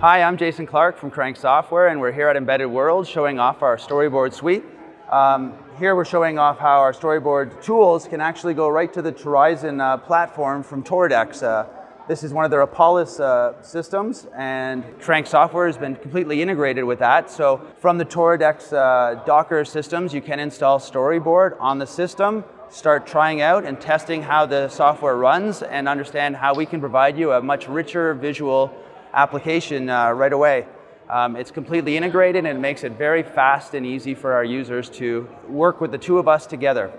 Hi, I'm Jason Clarke from Crank Software, and we're here at Embedded World showing off our storyboard suite. Um, here we're showing off how our storyboard tools can actually go right to the Torizon uh, platform from Toradex. Uh, this is one of their Apalis uh, systems, and Crank Software has been completely integrated with that. So from the Toradex uh, Docker systems, you can install Storyboard on the system, start trying out and testing how the software runs, and understand how we can provide you a much richer visual application uh, right away. Um, it's completely integrated and it makes it very fast and easy for our users to work with the two of us together.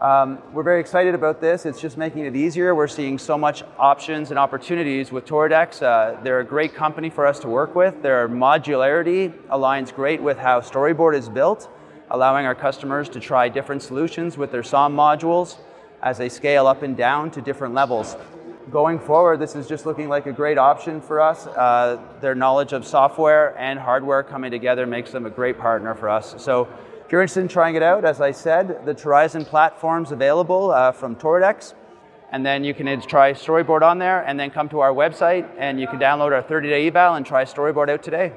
Um, we're very excited about this. It's just making it easier. We're seeing so much options and opportunities with Toradex. Uh, they're a great company for us to work with. Their modularity aligns great with how Storyboard is built, allowing our customers to try different solutions with their SOM modules as they scale up and down to different levels. Going forward, this is just looking like a great option for us. Uh, their knowledge of software and hardware coming together makes them a great partner for us. So if you're interested in trying it out, as I said, the Torizon platform's available uh, from Toradex. And then you can try Storyboard on there and then come to our website and you can download our 30 day eval and try Storyboard out today.